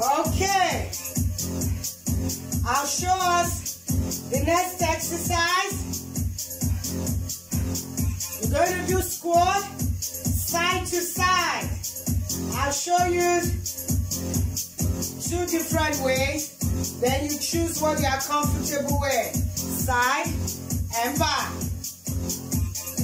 Okay. I'll show us the next exercise. We're going to do squat side to side. I'll show you two different ways. Then you choose what you are comfortable with. Side and back.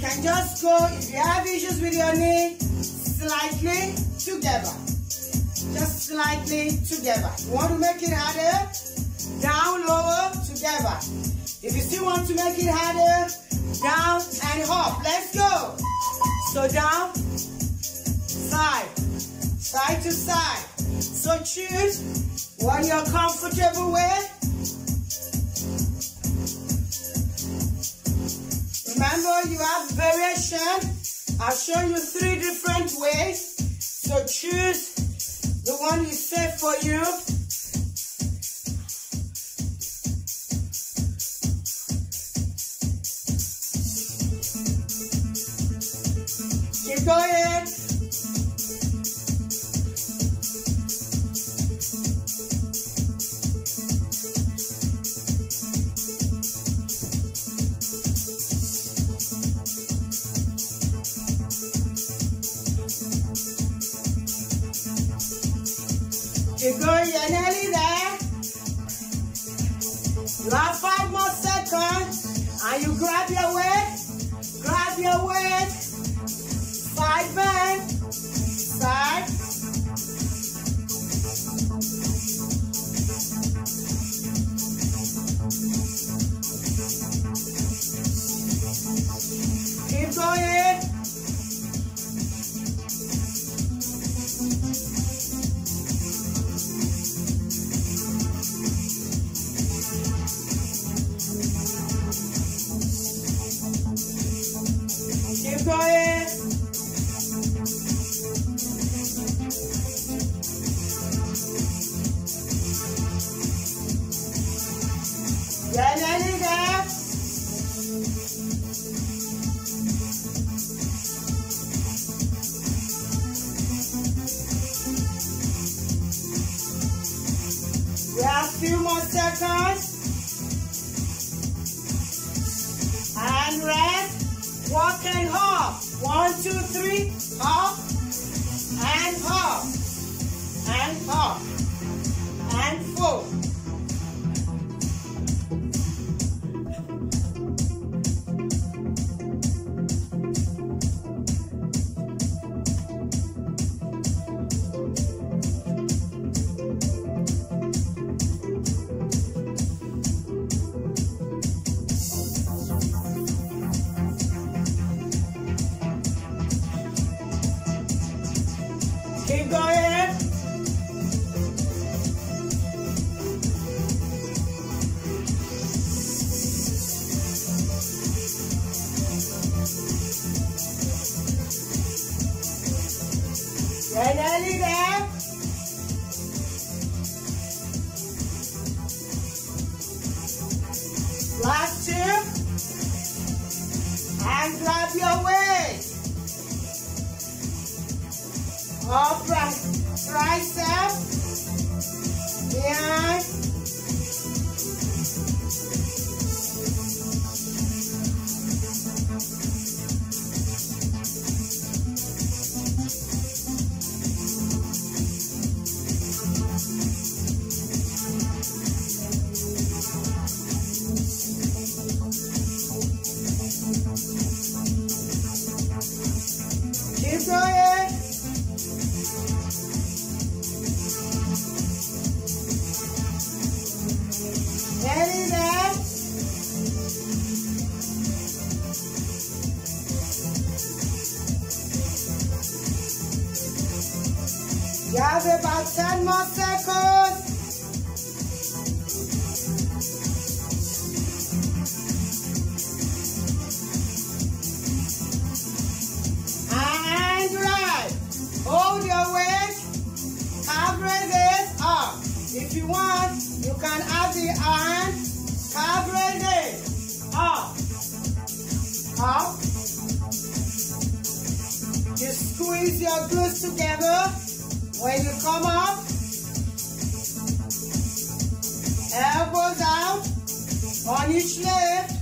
You can just go, if you have issues with your knee, slightly together. Just slightly together. You want to make it harder? Down, lower, together. If you still want to make it harder, down and up. Let's go. So down, side, side to side. So choose what you're comfortable with. Remember, you have variation. I'll show you three different ways. So choose the one is safe for you. Keep going. Going, you're nearly there. You have five more seconds. And you grab your weight. Grab your weight. Side bend. Keep going. And grab your waist. Upright, tricep, behind. You have about 10 more seconds. And right. Hold your weight. Calf raises up. If you want, you can add the hand. Calf raises up. Up. You squeeze your glutes together. When you come up, elbows out on each leg.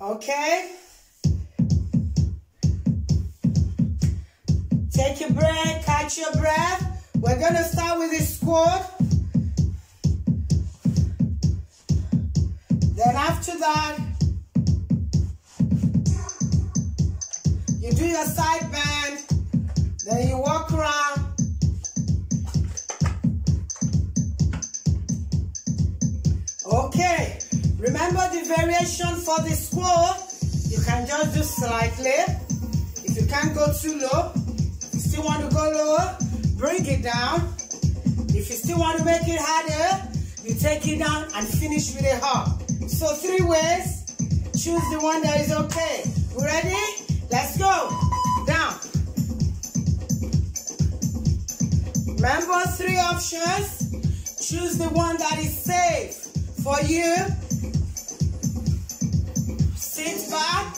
Okay. Take your breath, catch your breath. We're to start with a squat. Then after that, you do your side bend. Then you walk around Okay, remember the variation for the squat. You can just do slightly. If you can't go too low, if you still want to go lower, bring it down. If you still want to make it harder, you take it down and finish with a hop. So three ways, choose the one that is okay. We ready? Let's go. Down. Remember three options. Choose the one that is safe for you. Sit back.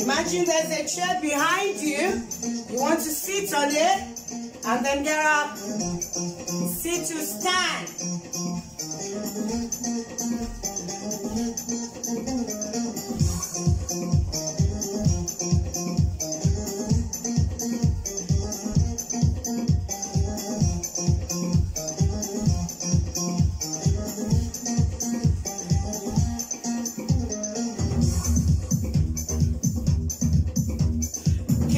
Imagine there's a chair behind you. You want to sit on it and then get up. Sit to stand.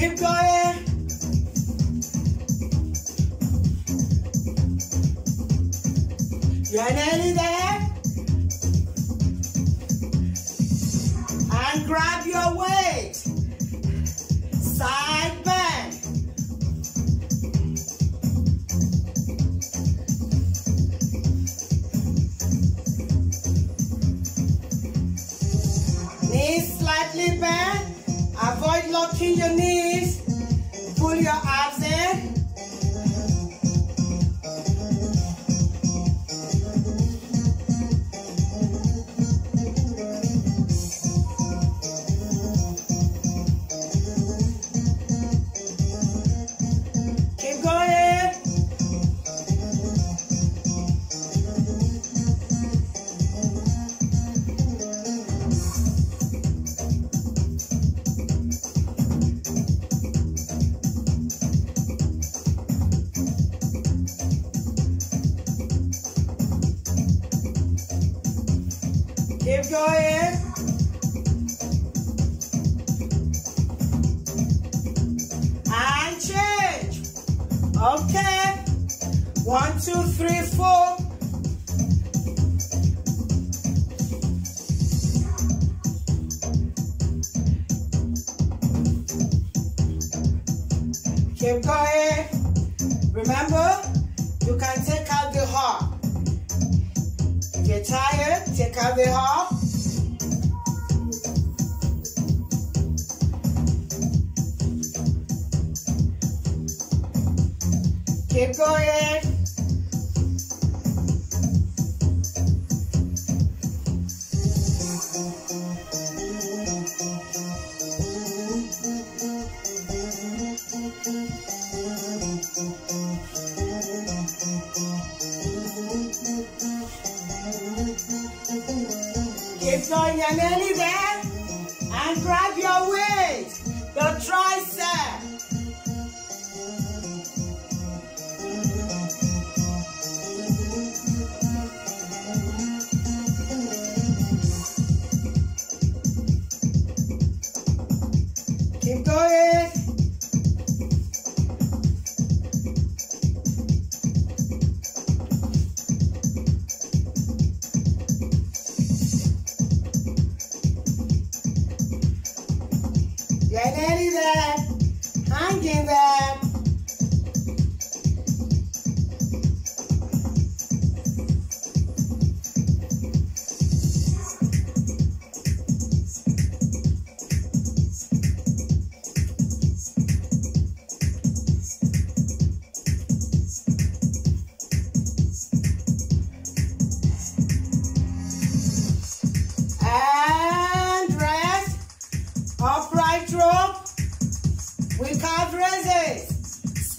Keep going. You are nearly there. Keep going. Remember, you can take out the heart. If you're tired, take out the heart. Keep going.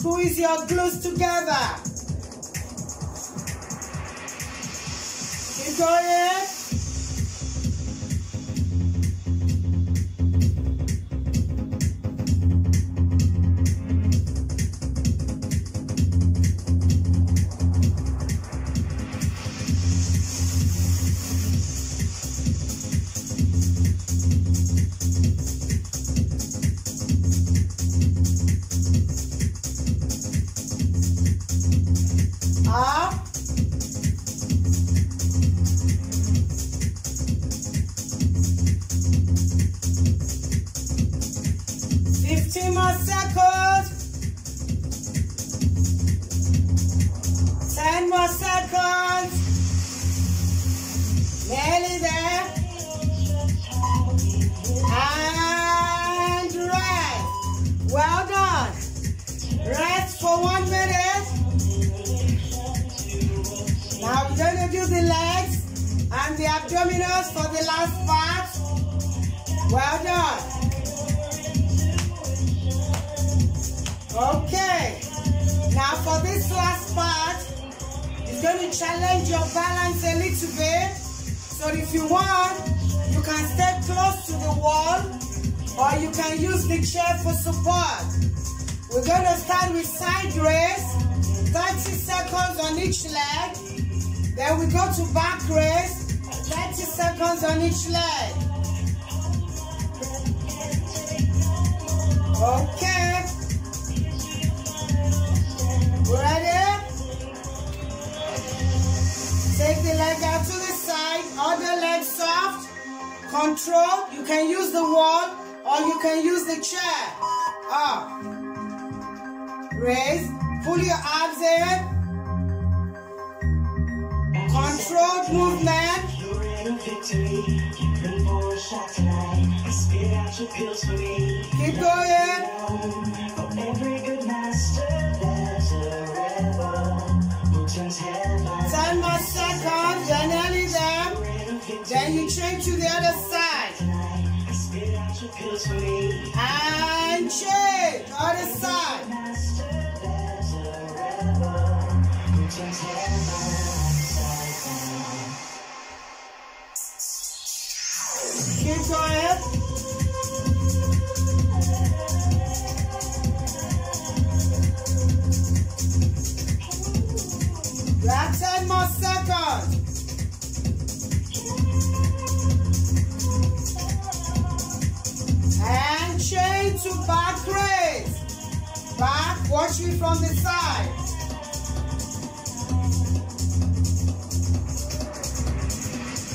Squeeze your glutes together. Keep going. This last part, it's going to challenge your balance a little bit. So if you want, you can stay close to the wall or you can use the chair for support. We're going to start with side raise, 30 seconds on each leg. Then we go to back raise, 30 seconds on each leg. Okay. Take the leg out to the side, other leg soft. Control, you can use the wall or you can use the chair. Up. Raise, pull your arms in. Controlled movement. You're in a victory. Keep going. Change to the other side. And change, other side. Back, watch me from the side.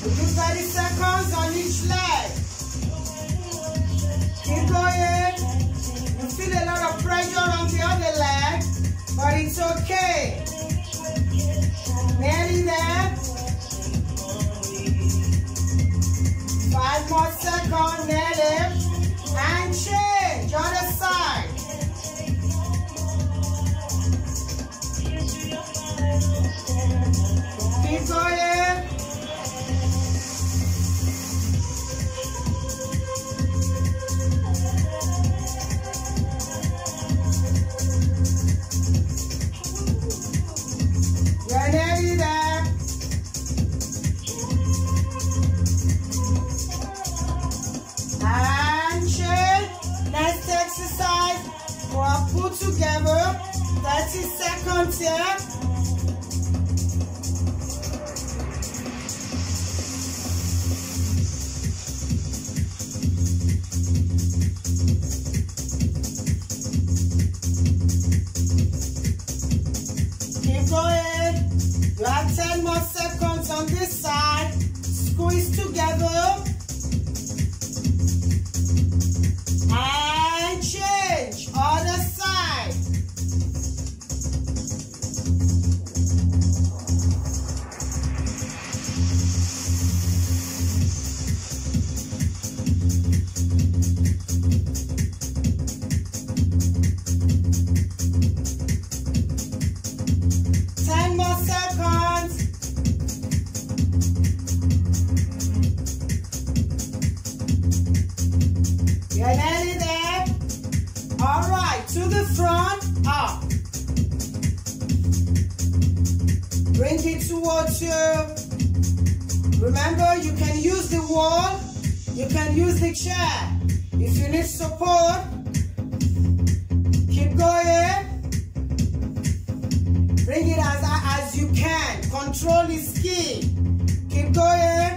We do 30 seconds on each leg. Keep going. You feel a lot of pressure on the other leg, but it's okay. Nearly there. Five more seconds, nearly. And change, Bring it towards you. Remember, you can use the wall, you can use the chair. If you need support, keep going. Bring it as, as you can. Control is key. Keep going.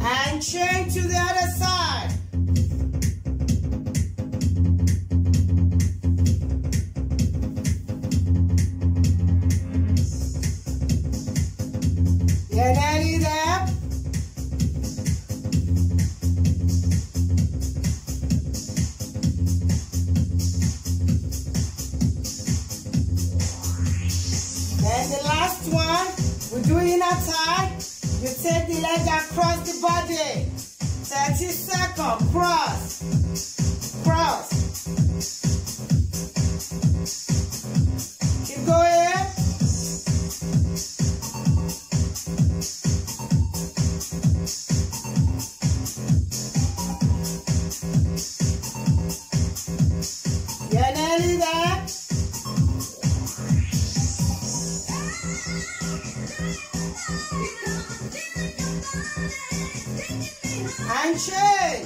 And change to the other side. You take the leg across the body. 30 seconds, cross, cross. And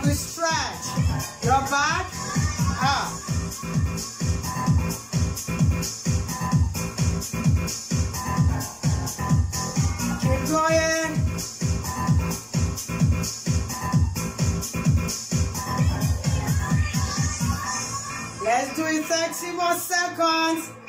We stretch. Your back up. Keep going. Let's do it 30 more seconds.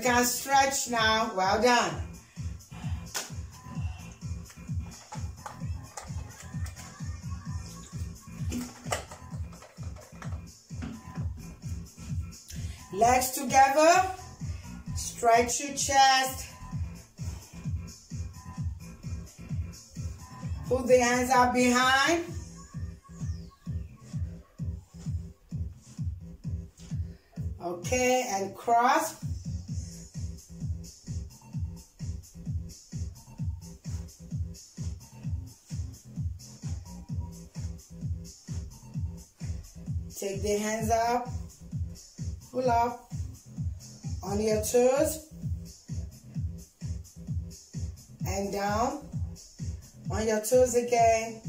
Can stretch now. Well done. Legs together. Stretch your chest. Put the hands up behind. Okay, and cross. Take the hands up. Pull up on your toes. And down. On your toes again.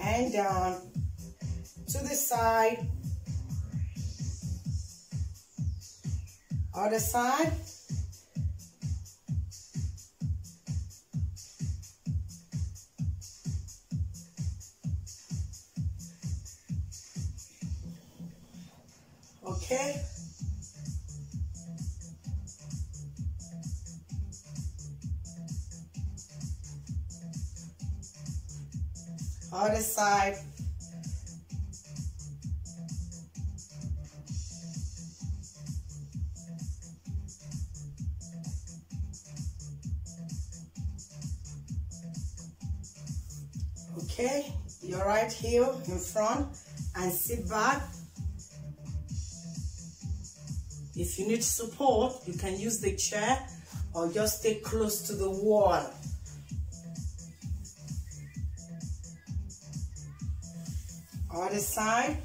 And down. To the side. Other side. Okay. Other side. Okay, your right heel in front and sit back. If you need support, you can use the chair or just stay close to the wall. Other side.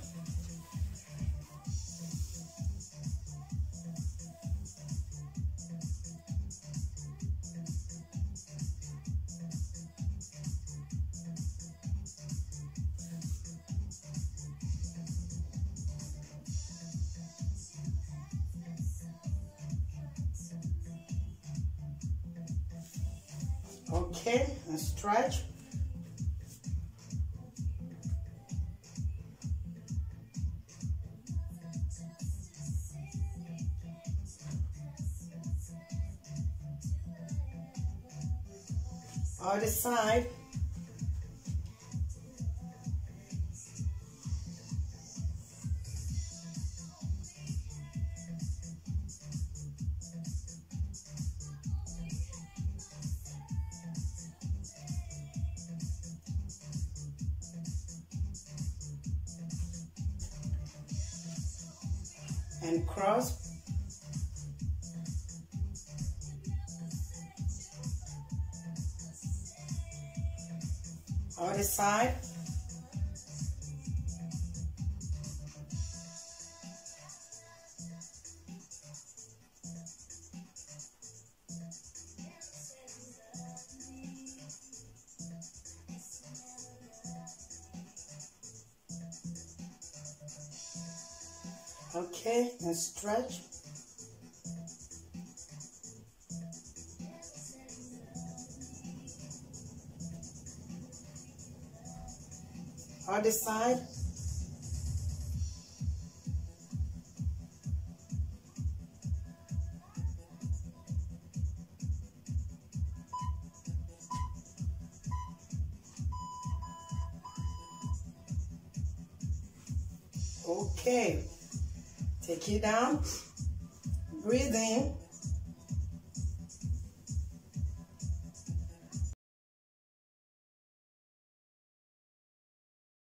Side. and cross. Other side. Okay, and stretch. Other side. Okay. Take it down. Breathe in.